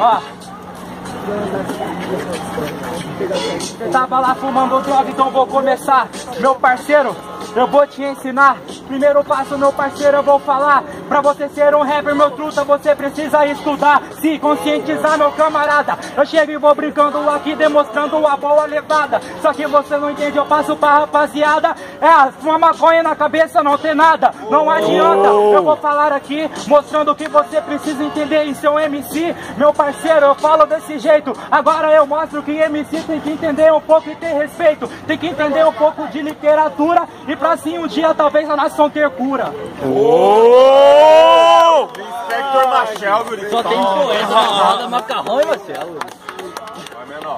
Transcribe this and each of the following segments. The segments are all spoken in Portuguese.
Ó. Tava lá fumando droga, então vou começar. Meu parceiro, eu vou te ensinar. Primeiro passo, meu parceiro, eu vou falar. Pra você ser um rapper, meu truta, você precisa estudar. Se conscientizar, meu camarada. Eu chego e vou brincando aqui, demonstrando a boa levada. Só que você não entende, eu passo pra rapaziada. É, uma maconha na cabeça não tem nada. Não adianta, eu vou falar aqui, mostrando o que você precisa entender em seu MC. Meu parceiro, eu falo desse jeito. Agora eu mostro que MC tem que entender um pouco e ter respeito. Tem que entender um pouco de literatura e pra assim um dia talvez a nação ter cura. Ô! Inspector Machel, guri. Só tem roda, macarrão e Marcelo.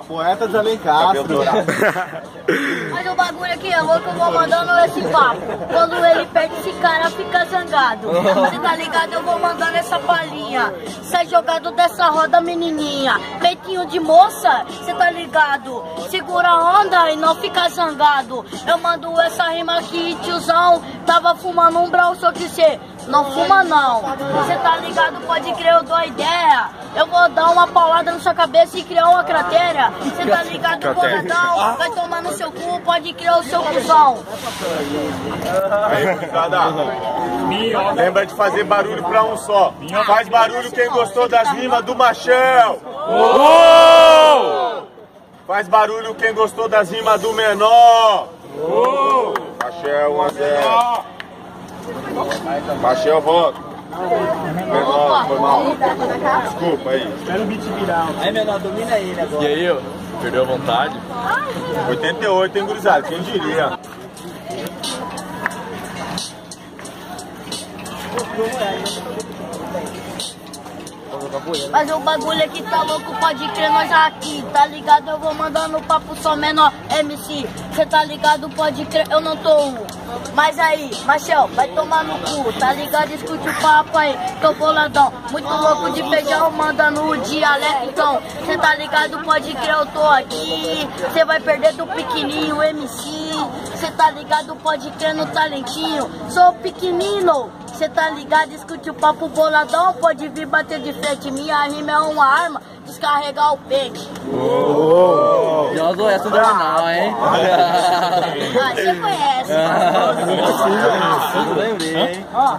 Poeta de Alencastro. Mas o bagulho aqui é louco, eu vou mandando esse papo. Quando ele perde esse cara, fica zangado. Você tá ligado? Eu vou mandando essa palhinha. Sai jogado dessa roda, menininha. Peitinho de moça, você tá ligado? Segura a onda e não fica zangado. Eu mando essa rima aqui, tiozão. Tava fumando um brau, só que cê não fuma não. Você tá ligado? Pode crer, eu dou a ideia. Eu vou dar uma paulada na sua cabeça e criar uma cratera. Você tá ligado, boladão? Vai tomar no seu cu, pode criar o seu cuzão. Lembra de fazer barulho pra um só. Faz barulho quem gostou das rimas do Machel. Faz barulho quem gostou das rimas do menor. Machel 1 a 0. Machel volta. Menor, foi mal. Desculpa aí. Aí, menor, domina ele agora. E aí, ó? Perdeu a vontade? 88, hein, gurizada? Quem diria? Mas o bagulho aqui tá louco, pode crer, nós aqui, tá ligado? Eu vou mandando papo só menor MC. Cê tá ligado, pode crer, eu não tô. Mas aí, Machel, vai tomar no cu, tá ligado? Escute o papo aí, tô boladão. Muito louco de feijão, mandando o dialeto. Cê tá ligado, pode crer, eu tô aqui. Cê vai perder do pequenininho MC. Cê tá ligado, pode crer no talentinho. Sou pequenino. Cê tá ligado, escute o papo boladão, pode vir bater de frente. Minha rima é uma arma, descarregar o peixe. Já usou essa no terminal, hein? Ah, você conhece. Ó,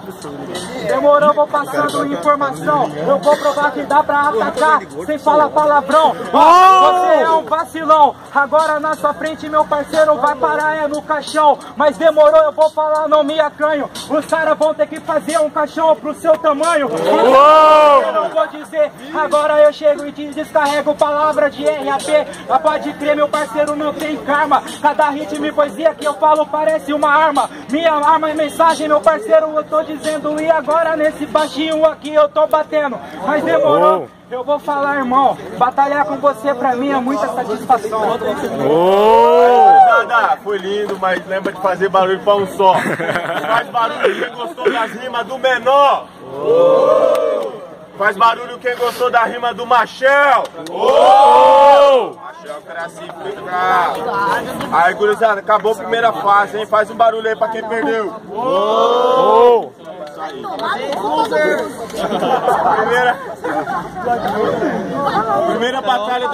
demorou, vou passando informação. Eu vou provar que dá pra atacar sem falar palavrão. Você é um vacilão. Agora na sua frente, meu parceiro, vai parar é no caixão. Mas demorou, eu vou falar, não me acanho. Os caras vão ter que fazer um caixão pro seu tamanho. Eu não vou dizer, agora eu chego e te descarrego palavra de RAP. Ah, Pode crer, meu parceiro, não tem karma. Cada ritmo e poesia que eu falo parece uma arma. Minha arma é mensagem, meu parceiro, eu tô dizendo. E agora nesse baixinho aqui eu tô batendo. Mas demorou. Eu vou falar, irmão. Batalhar com você pra mim é muita satisfação. Gurizada, foi lindo, mas lembra de fazer barulho pra um só. Faz barulho quem gostou das rimas do menor. Faz barulho quem gostou da rima do Machel. Machel classifica. Aí, gurizada, acabou a primeira fase, hein? Faz um barulho aí pra quem perdeu. Primeira, primeira batalha.